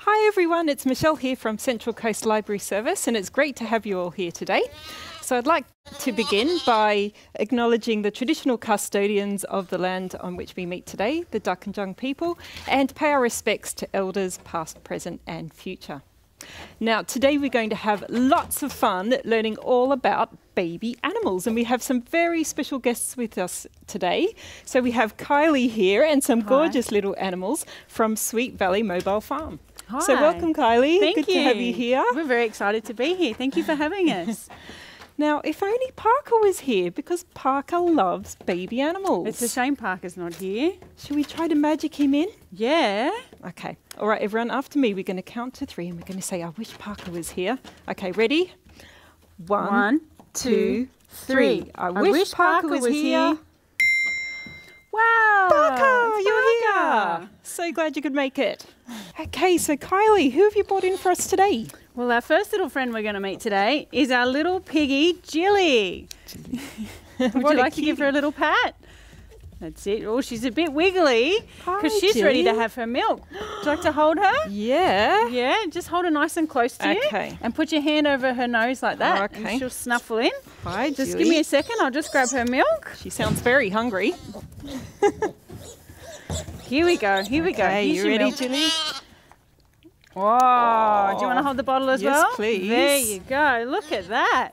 Hi everyone, it's Michelle here from Central Coast Library Service, and it's great to have you all here today. So, I'd like to begin by acknowledging the traditional custodians of the land on which we meet today, the Darkinjung people, and pay our respects to elders past, present, and future. Now, today we're going to have lots of fun learning all about baby animals, and we have some very special guests with us today. So, we have Kylie here and some Hi. gorgeous little animals from Sweet Valley Mobile Farm. Hi. So, welcome, Kylie. Thank Good you. to have you here. We're very excited to be here. Thank you for having us. Now, if only Parker was here, because Parker loves baby animals. it's a shame Parker's not here. Should we try to magic him in? Yeah. Okay. All right, everyone, after me, we're going to count to three and we're going to say, I wish Parker was here. Okay, ready? One, One, two, three. three. I, wish, Parker, was, here. Wow. Parker, you're Parker. here. So glad you could make it. Okay, so Kylie, who have you brought in for us today? Well, our first little friend we're going to meet today is our little piggy, Jilly. Would you like to give her a little pat? That's it. Oh, she's a bit wiggly because she's ready to have her milk. Do you like to hold her? Yeah. Yeah, just hold her nice and close to Okay. you. Okay. And put your hand over her nose like that. Okay. And she'll snuffle in. Hi, Just Julie. give me a second. I'll just grab her milk. She sounds very hungry. Here we go. Here we go. Here's you ready, milk. Julie? Whoa. Do you want to oh. hold the bottle as Yes, well? please. There you go. Look at that.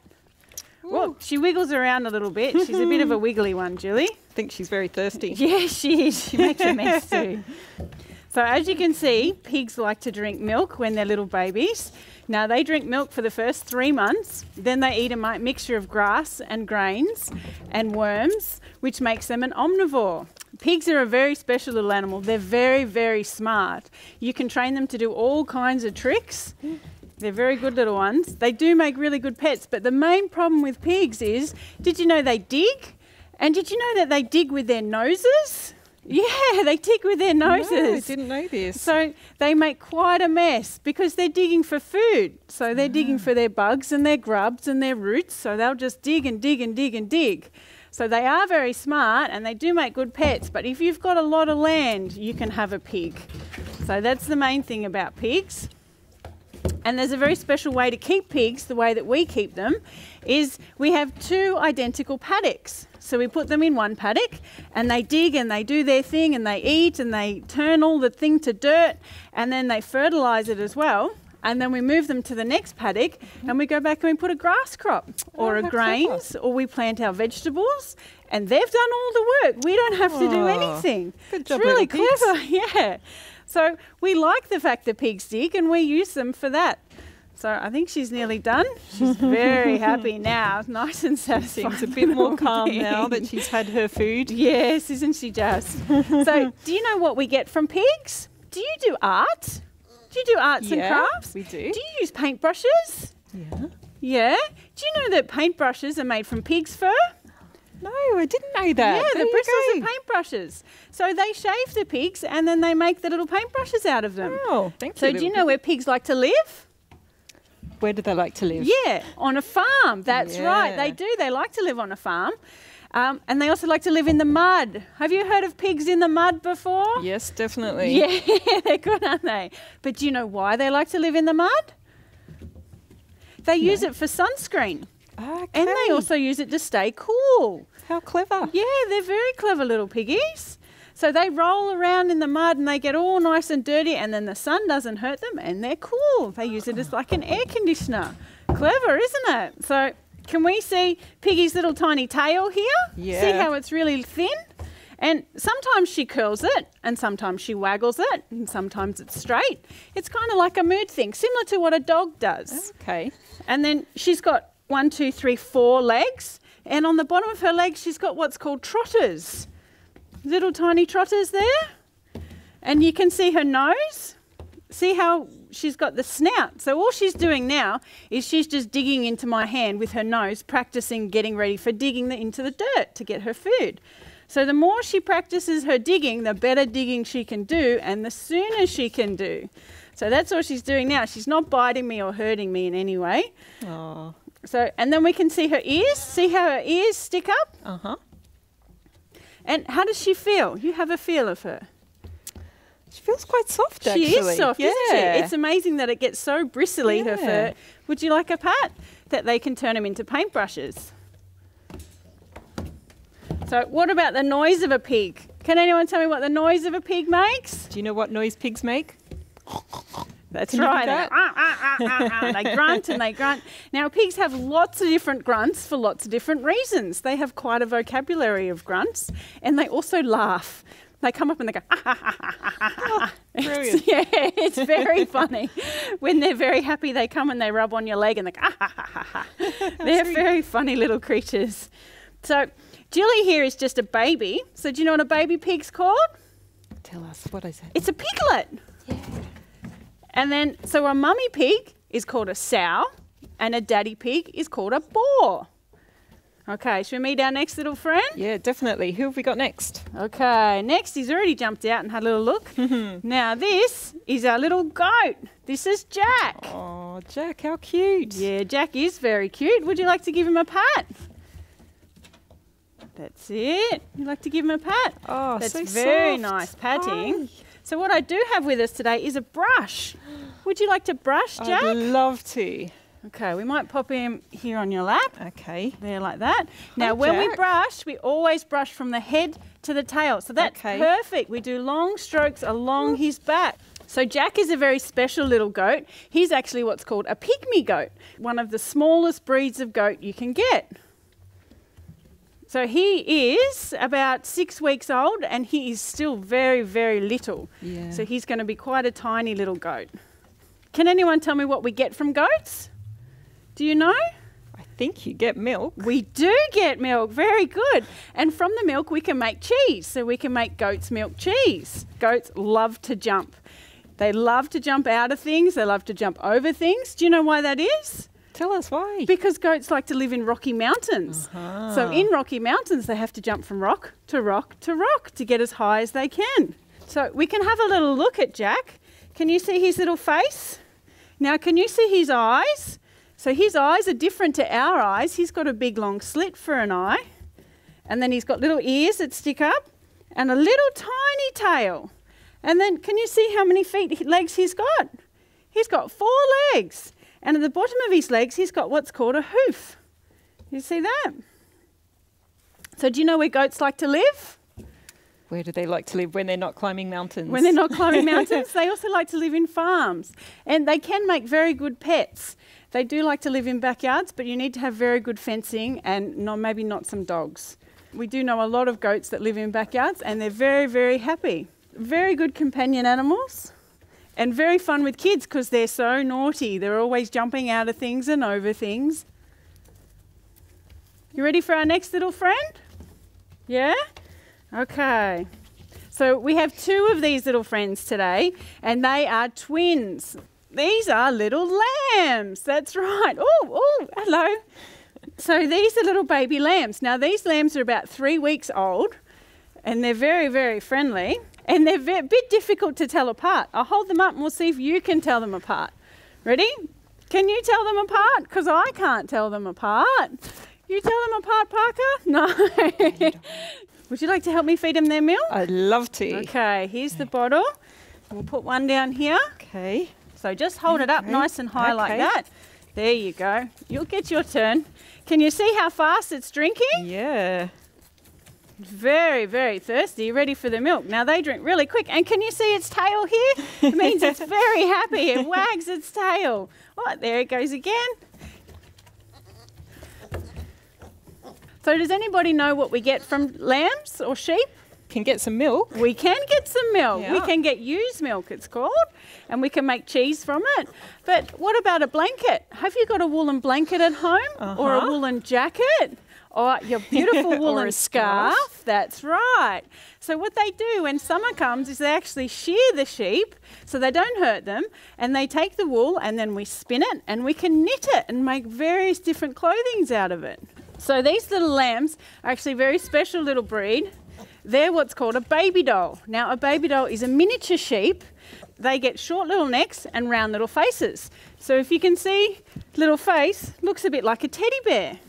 Well, she wiggles around a little bit. She's a bit of a wiggly one, Julie. I think she's very thirsty. Yeah, she is. She makes a mess too. So as you can see, pigs like to drink milk when they're little babies. Now they drink milk for the first three months. Then they eat a mixture of grass and grains and worms, which makes them an omnivore. Pigs are a very special little animal. They're very, very smart. You can train them to do all kinds of tricks. They're very good little ones. They do make really good pets, but the main problem with pigs is did you know they dig? And did you know that they dig with their noses? Yeah, they dig with their noses. No, I didn't know this. So they make quite a mess because they're digging for food. So they're digging mm. for their bugs and their grubs and their roots. So they'll just dig and dig and dig and dig. So they are very smart and they do make good pets. But if you've got a lot of land, you can have a pig. So that's the main thing about pigs. And there's a very special way to keep pigs, the way that we keep them, is we have two identical paddocks. So we put them in one paddock and they dig and they do their thing and they eat and they turn all the thing to dirt and then they fertilize it as well. And then we move them to the next paddock and we go back and we put a grass crop or Oh, a grains or we plant our vegetables and they've done all the work. We don't have to do Oh, anything. good it's job, really little pigs. clever. Yeah. So we like the fact that pigs dig and we use them for that. So I think she's nearly done. She's very happy now, nice and satisfied. Seems a bit more calm now that she's had her food. Yes, isn't she just? so do you know what we get from pigs? Do you do art? Do you do arts and Yeah, crafts? we do. Do you use paintbrushes? Yeah. Yeah. Do you know that paintbrushes are made from pig's fur? No, I didn't know that. Yeah, There the bristles are paintbrushes. So they shave the pigs and then they make the little paintbrushes out of them. Oh, thank So you. do you know where pigs like to live? Where do they like to live? Yeah, on a farm. That's right. They do. They like to live on a farm. Um, and they also like to live in the mud. Have you heard of pigs in the mud before? Yes, definitely. Yeah, they're good, aren't they? But do you know why they like to live in the mud? They use it for sunscreen. Okay. And they also use it to stay cool. How clever. Yeah, they're very clever little piggies. So they roll around in the mud and they get all nice and dirty, and then the sun doesn't hurt them, and they're cool. They use it as like an air conditioner. Clever, isn't it? So, can we see Piggy's little tiny tail here? Yeah. See how it's really thin? And sometimes she curls it, and sometimes she waggles it, and sometimes it's straight. It's kind of like a mood thing, similar to what a dog does. Okay. And then she's got one, two, three, four legs. And on the bottom of her legs, she's got what's called trotters. Little tiny trotters there. And you can see her nose. See how she's got the snout. So all she's doing now is she's just digging into my hand with her nose, practicing getting ready for digging the, into the dirt to get her food. So the more she practices her digging, the better digging she can do and the sooner she can do. So that's all she's doing now. She's not biting me or hurting me in any way. Oh. So, and then we can see her ears. See how her ears stick up? Uh huh. And how does she feel? You have a feel of her. She feels quite soft, actually. She is soft, yeah. isn't she? It's amazing that it gets so bristly, her fur. Would you like a pat? That they can turn them into paintbrushes. So, what about the noise of a pig? Can anyone tell me what the noise of a pig makes? Do you know what noise pigs make? That's Can right. that? They, "Ah, ah, ah, ah, ah." They grunt and they grunt. Now, pigs have lots of different grunts for lots of different reasons. They have quite a vocabulary of grunts and they also laugh. They come up and they go, ah, ah, ah, ah, ah, ah, ah." brilliant. It's, yeah, it's very funny. When they're very happy, they come and they rub on your leg and they go, ah, ah, ah, ah, ah. They're very funny little creatures. So, Julie here is just a baby. So, do you know what a baby pig's called? Tell us, what is it? It's a piglet. And then, so a mummy pig is called a sow, and a daddy pig is called a boar. Okay, should we meet our next little friend? Yeah, definitely. Who have we got next? Okay, next he's already jumped out and had a little look. now, this is our little goat. This is Jack. Oh, Jack, how cute. Yeah, Jack is very cute. Would you like to give him a pat? That's it. You'd like to give him a pat? Oh, That's so very soft. nice patting. Hi. So, what I do have with us today is a brush. Would you like to brush, Jack? I'd love to. Okay, we might pop him here on your lap. Okay. There, like that. Now, when we brush, we always brush from the head to the tail. So that's Okay. perfect. We do long strokes along his back. So, Jack is a very special little goat. He's actually what's called a pygmy goat, one of the smallest breeds of goat you can get. So, he is about six weeks old and he is still very, very little. Yeah. So, he's going to be quite a tiny little goat. Can anyone tell me what we get from goats? Do you know? I think you get milk. We do get milk, very good. And from the milk, we can make cheese. So we can make goat's milk cheese. Goats love to jump. They love to jump out of things, they love to jump over things. Do you know why that is? Tell us why. Because goats like to live in rocky mountains. So uh-huh. in rocky mountains, they have to jump from rock to rock to rock to get as high as they can. So we can have a little look at Jack. Can you see his little face? Now, can you see his eyes? So his eyes are different to our eyes. He's got a big long slit for an eye. And then he's got little ears that stick up and a little tiny tail. And then can you see how many feet legs he's got? He's got four legs. And at the bottom of his legs, he's got what's called a hoof. You see that? So, do you know where goats like to live? Where do they like to live when they're not climbing mountains? When they're not climbing mountains, they also like to live in farms. And they can make very good pets. They do like to live in backyards, but you need to have very good fencing and no, maybe not some dogs. We do know a lot of goats that live in backyards and they're very, very happy. Very good companion animals and very fun with kids because they're so naughty. They're always jumping out of things and over things. You ready for our next little friend? Yeah? Okay. So we have two of these little friends today, and they are twins. These are little lambs. That's right. Oh, oh, hello. So these are little baby lambs. Now, these lambs are about three weeks old, and they're very, very friendly, and they're a bit difficult to tell apart. I'll hold them up and we'll see if you can tell them apart. Ready? Can you tell them apart? Because I can't tell them apart. You tell them apart, Parker? No. Would you like to help me feed them their milk? I'd love to. Okay, here's the bottle. We'll put one down here. Okay. So just hold it up nice and high like that. There you go. You'll get your turn. Can you see how fast it's drinking? Yeah. Very, very thirsty, ready for the milk. Now they drink really quick. And can you see its tail here? It means it's very happy. It wags its tail. Oh, there it goes again. So does anybody know what we get from lambs or sheep? Can get some milk. We can get some milk. We can get ewe's milk, it's called, and we can make cheese from it. But what about a blanket? Have you got a woolen blanket at home or a Uh-huh. woolen jacket? Or your beautiful woolen scarf. scarf. That's right. So, what they do when summer comes is they actually shear the sheep so they don't hurt them, and they take the wool and then we spin it and we can knit it and make various different clothings out of it. So, these little lambs are actually a very special little breed. They're what's called a baby doll. Now, a baby doll is a miniature sheep. They get short little necks and round little faces. So, if you can see, little face looks a bit like a teddy bear.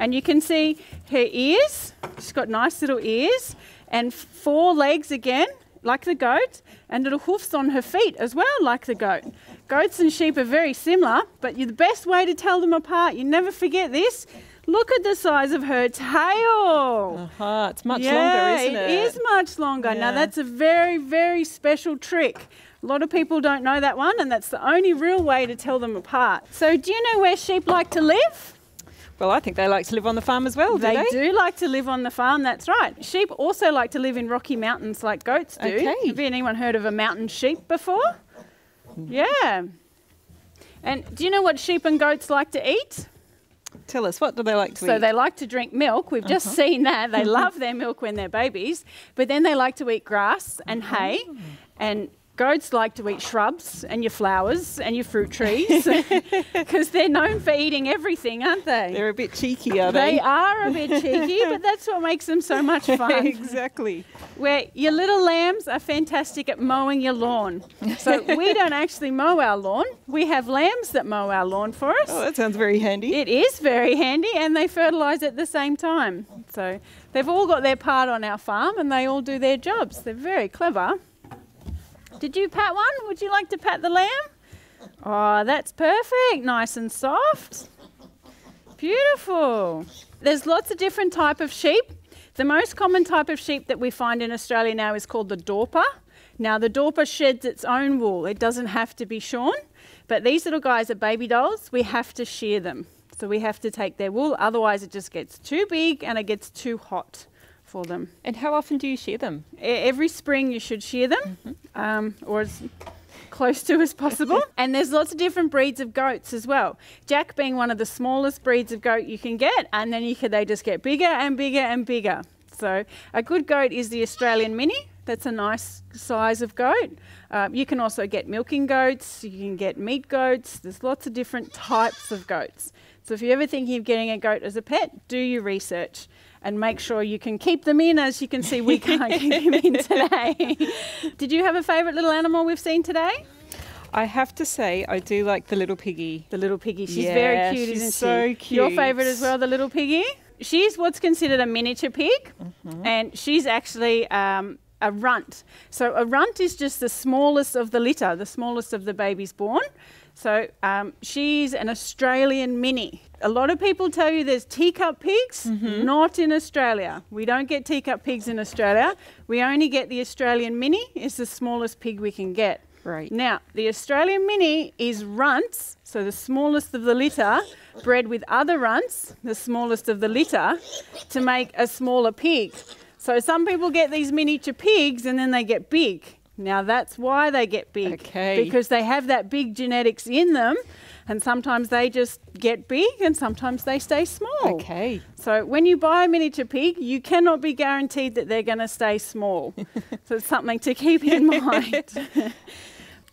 And you can see her ears. She's got nice little ears and four legs again, like the goat, and little hoofs on her feet as well, like the goat. Goats and sheep are very similar, but the best way to tell them apart, you never forget this. Look at the size of her tail. Uh-huh. It's much yeah, longer, isn't it? It is much longer. Now, that's a very, very special trick. A lot of people don't know that one, and that's the only real way to tell them apart. So, do you know where sheep like to live? Well, I think they like to live on the farm as well, do they, they? do like to live on the farm, that's right. Sheep also like to live in rocky mountains like goats do. Okay. Have anyone heard of a mountain sheep before? Yeah. And do you know what sheep and goats like to eat? Tell us, what do they like to So eat? So they like to drink milk. We've just uh-huh. seen that. They love their milk when they're babies, but then they like to eat grass and hay. Oh. And goats like to eat shrubs and your flowers and your fruit trees because they're known for eating everything, aren't they? They're a bit cheeky, are they they? are a bit cheeky, but that's what makes them so much fun. exactly. Where your little lambs are fantastic at mowing your lawn. So we don't actually mow our lawn. We have lambs that mow our lawn for us. Oh, that sounds very handy. It is very handy and they fertilise at the same time. So they've all got their part on our farm and they all do their jobs. They're very clever. Did you pat one? Would you like to pat the lamb? Oh, that's perfect. Nice and soft. Beautiful. There's lots of different type of sheep. The most common type of sheep that we find in Australia now is called the Dorper. Now, the Dorper sheds its own wool. It doesn't have to be shorn, but these little guys are baby dolls. We have to shear them. So we have to take their wool, otherwise, it just gets too big and it gets too hot for them. And how often do you shear them? E- Every spring, you should shear them, um, or as close to as possible. and there's lots of different breeds of goats as well. Jack being one of the smallest breeds of goat you can get, and then you can, they just get bigger and bigger and bigger. So a good goat is the Australian Mini. That's a nice size of goat. Uh, you can also get milking goats. You can get meat goats. There's lots of different types of goats. So if you're ever thinking of getting a goat as a pet, do your research and make sure you can keep them in. As you can see, we can't keep them in today. Did you have a favourite little animal we've seen today? I have to say, I do like the little piggy. The little piggy. She's Yeah, very cute, she's isn't so she? Your cute. favourite as well, the little piggy? She's what's considered a miniature pig, Mm-hmm. and she's actually um, a runt. So a runt is just the smallest of the litter, the smallest of the babies born. So um, she's an Australian mini. A lot of people tell you there's teacup pigs, Mm-hmm. not in Australia. We don't get teacup pigs in Australia. We only get the Australian mini. It's the smallest pig we can get. Right. Now, the Australian Mini is runts, so the smallest of the litter, bred with other runts, the smallest of the litter, to make a smaller pig. So some people get these miniature pigs and then they get big. Now that's why they get big. Okay. Because they have that big genetics in them, and sometimes they just get big and sometimes they stay small. Okay. So when you buy a miniature pig, you cannot be guaranteed that they're going to stay small. so it's something to keep in mind.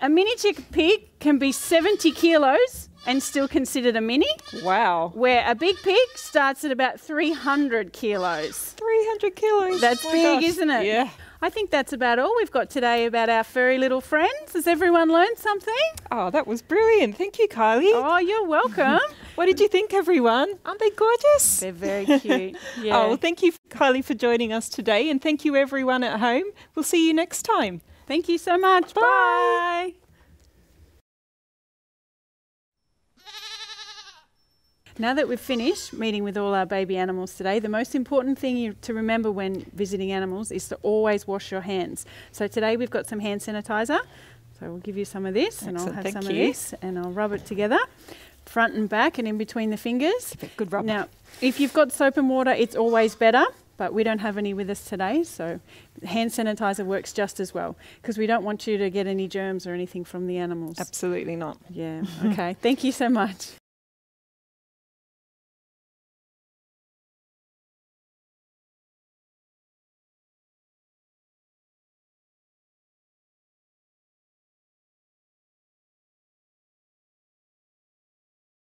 a miniature pig can be 70 kilos and still considered a mini, Wow. where a big pig starts at about 300 kilos. 300 kilos. That's My big, gosh. isn't it? Yeah. I think that's about all we've got today about our furry little friends. Has everyone learned something? Oh, that was brilliant. Thank you, Kylie. Oh, you're welcome. What did you think, everyone? Aren't they gorgeous? They're very cute. Yeah. Oh, well, thank you, Kylie, for joining us today. And thank you, everyone at home. We'll see you next time. Thank you so much. Bye. Bye. Now that we've finished meeting with all our baby animals today, the most important thing you, to remember when visiting animals is to always wash your hands. So today we've got some hand sanitizer. So we'll give you some of this and I'll have thank some you. of this and I'll rub it together, front and back and in between the fingers. Good rub. Now, if you've got soap and water, it's always better, but we don't have any with us today, so hand sanitizer works just as well because we don't want you to get any germs or anything from the animals. Absolutely not. Yeah, okay. Thank you so much.